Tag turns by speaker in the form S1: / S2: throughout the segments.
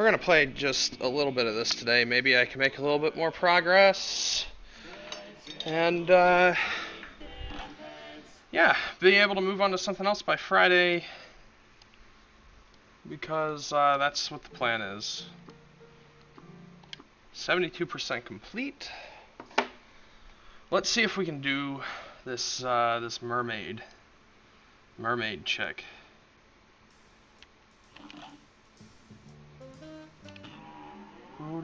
S1: We're gonna play just a little bit of this today. Maybe I can make a little bit more progress. And, uh, yeah, be able to move on to something else by Friday. Because, uh, that's what the plan is. 72% complete. Let's see if we can do this, uh, this mermaid. Mermaid chick.
S2: A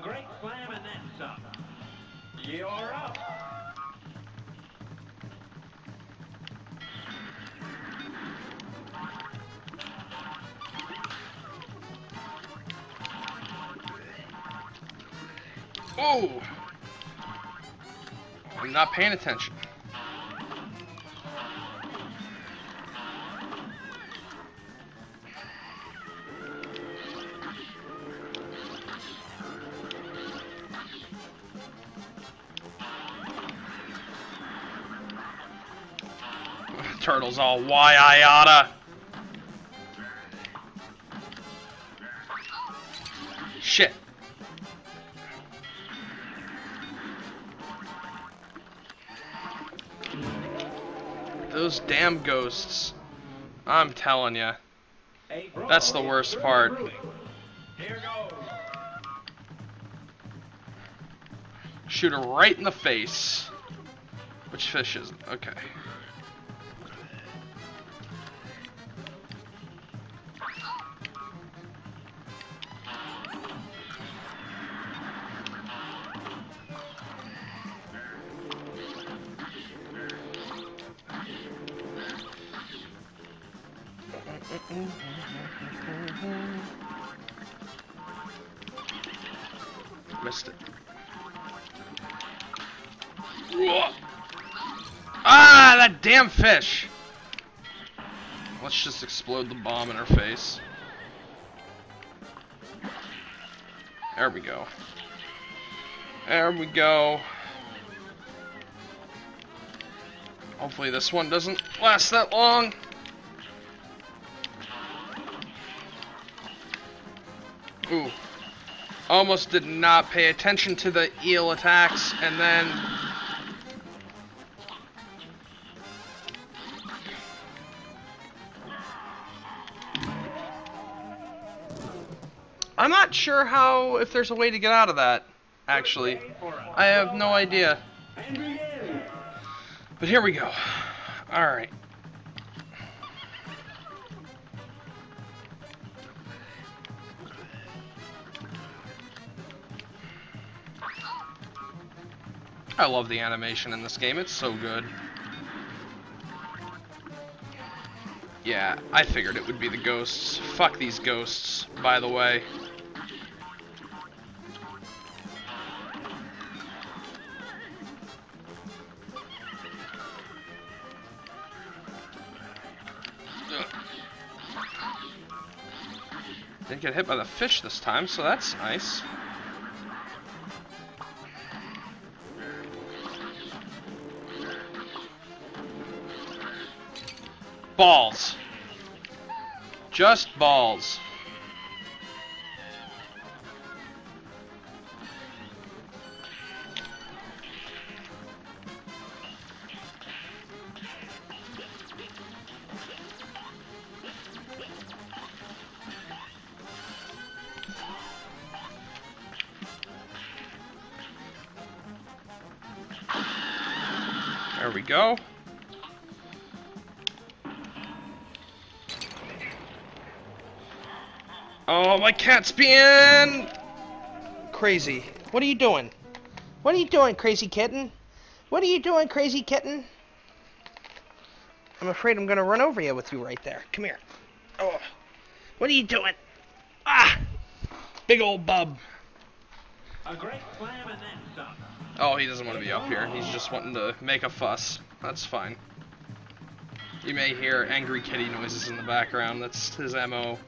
S2: great slam and then some. You're up.
S1: Oh! I'm not paying attention. Turtle's all why I oughta. Shit. Those damn ghosts. I'm telling
S2: brawl
S1: That's the worst part. Shoot her right in the face. Which fish is? Okay. Missed it. Ah, that damn fish! Let's just explode the bomb in her face. There we go. There we go. Hopefully this one doesn't last that long. Ooh. Almost did not pay attention to the eel attacks, and then... I'm not sure how, if there's a way to get out of that, actually. I have no idea. But here we go. Alright. I love the animation in this game. It's so good. Yeah, I figured it would be the ghosts. Fuck these ghosts, by the way. Ugh. Didn't get hit by the fish this time, so that's nice. Balls. Just balls. Oh, my cat's being crazy. What are you doing? What are you doing, crazy kitten? What are you doing, crazy kitten? I'm afraid I'm gonna run over you with you right there. Come here. Oh, what are you doing? Ah, big old bub.
S2: A great slam and then some.
S1: Oh, he doesn't want to be up here. He's just wanting to make a fuss. That's fine. You may hear angry kitty noises in the background. That's his MO.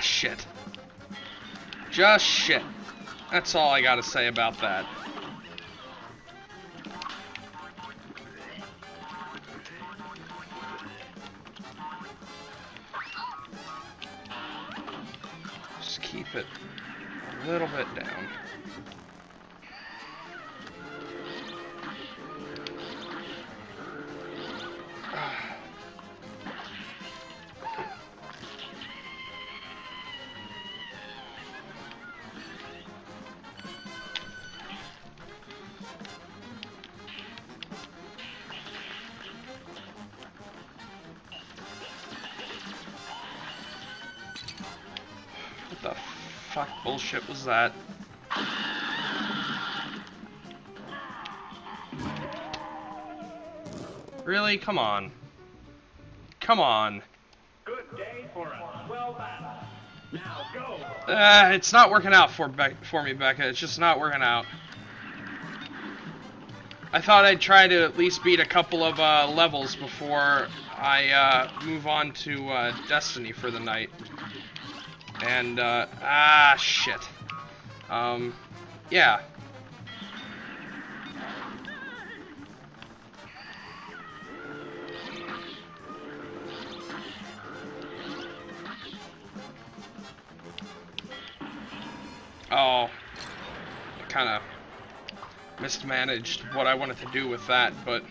S1: Ah, shit. Just shit. That's all I gotta say about that. Just keep it a little bit down. Fuck bullshit was that? Really? Come on. Come on.
S2: Good day for a battle. Now go.
S1: Uh, it's not working out for Be- for me, Becca. It's just not working out. I thought I'd try to at least beat a couple of uh, levels before I uh, move on to uh, Destiny for the night. And uh, ah shit. Um, yeah. Oh, kind of mismanaged what I wanted to do with that, but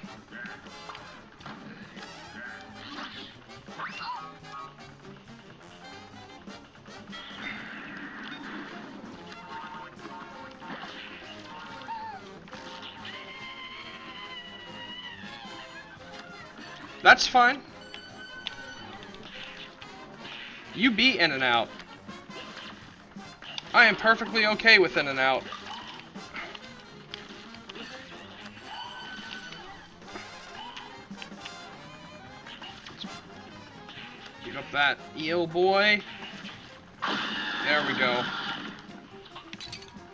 S1: fine. You beat In and Out. I am perfectly okay with In and Out. Get up that eel boy. There we go.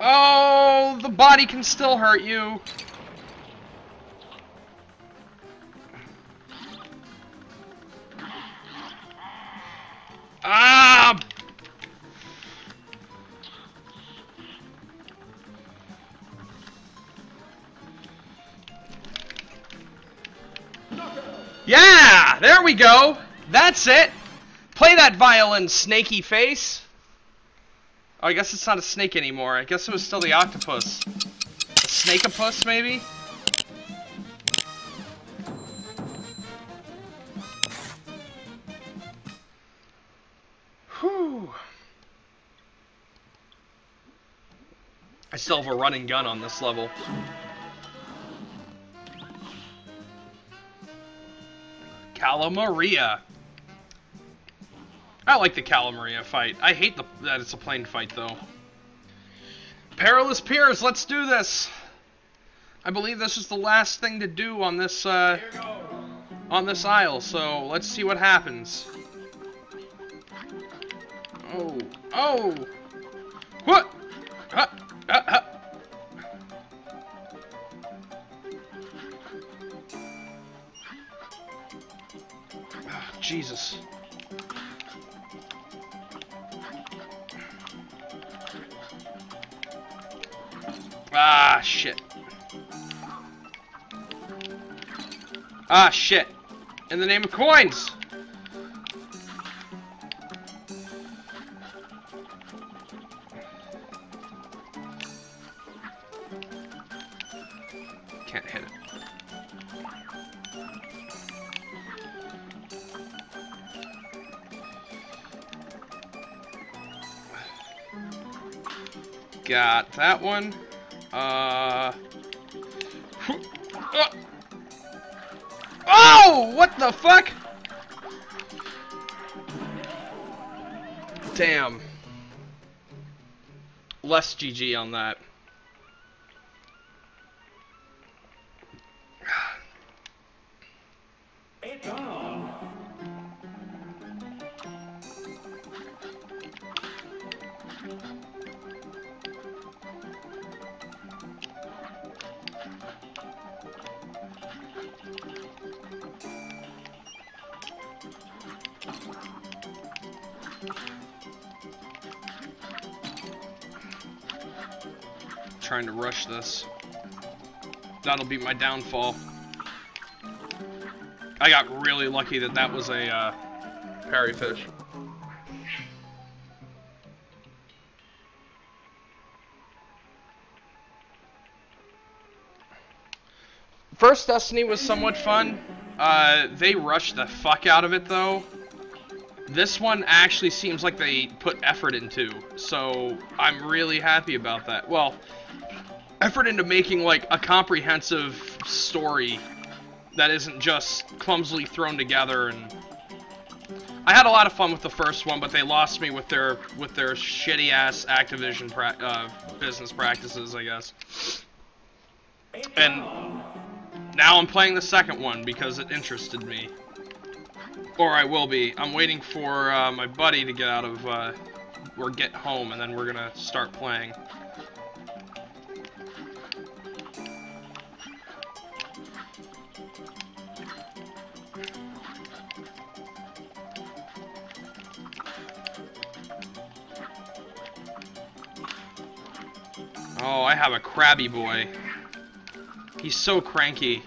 S1: Oh, the body can still hurt you. Go! That's it! Play that violin, snaky face! Oh, I guess it's not a snake anymore. I guess it was still the octopus. A snakeopus, maybe? Whew. I still have a running gun on this level. Cala Maria. I like the Cala Maria fight. I hate the, that it's a plane fight, though. Perilous Piers, let's do this! I believe this is the last thing to do on this, uh, on this isle, so let's see what happens. Oh, oh! What? Ah, ah, ah. Jesus. Ah, shit. Ah, shit. In the name of coins! Got that one. Uh. uh. Oh! What the fuck? Damn. Less GG on that. Trying to rush this. That'll be my downfall. I got really lucky that that was a uh, parry fish. First Destiny was somewhat fun. Uh, they rushed the fuck out of it though. This one actually seems like they put effort into, so I'm really happy about that. Well, effort into making like a comprehensive story that isn't just clumsily thrown together and I had a lot of fun with the first one, but they lost me with their with their shitty ass Activision pra uh, business practices, I guess. And now I'm playing the second one because it interested me. Or I will be. I'm waiting for uh, my buddy to get out of, uh, or get home, and then we're gonna start playing. Oh, I have a crabby boy. He's so cranky.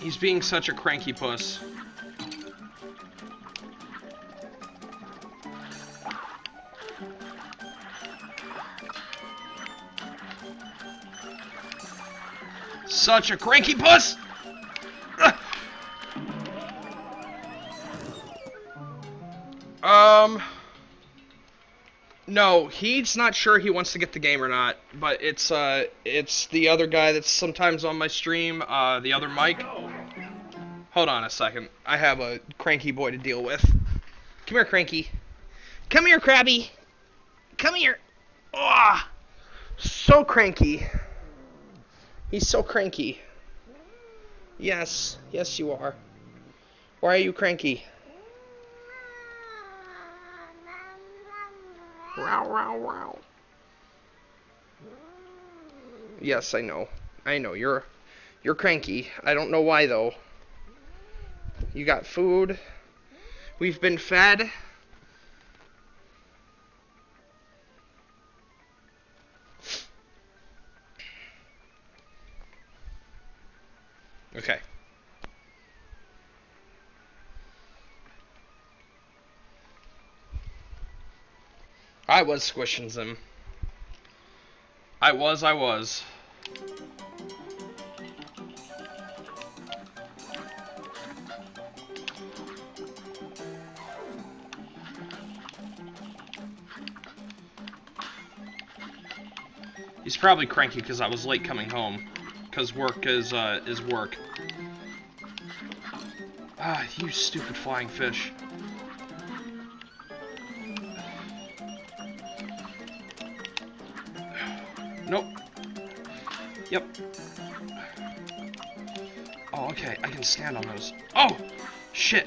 S1: He's being such a cranky puss. Such a cranky puss! um... No, he's not sure he wants to get the game or not, but it's uh it's the other guy that's sometimes on my stream, uh the other Mike. Hold on a second. I have a cranky boy to deal with. Come here, cranky. Come here, crabby. Come here. Ah, so cranky. He's so cranky. Yes, yes you are. Why are you cranky? Wow, wow, wow. Yes, I know. I know you're you're cranky. I don't know why though. You got food. We've been fed. Okay. I was squishing them. I was, I was. He's probably cranky because I was late coming home. Because work is, uh, is work. Ah, you stupid flying fish. Nope. Yep. Oh, okay. I can stand on those. Oh! Shit.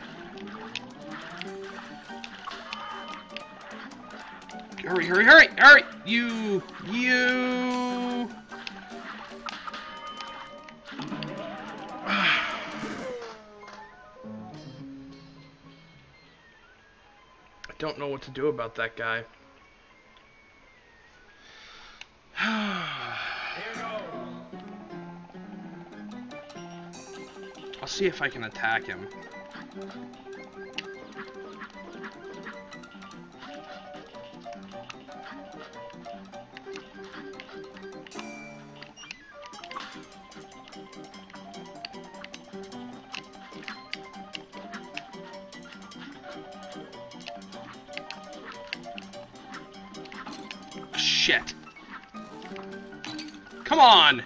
S1: Hurry, hurry, hurry! Hurry! You... You... I don't know what to do about that guy. I'll see if I can attack him. Shit. Come on!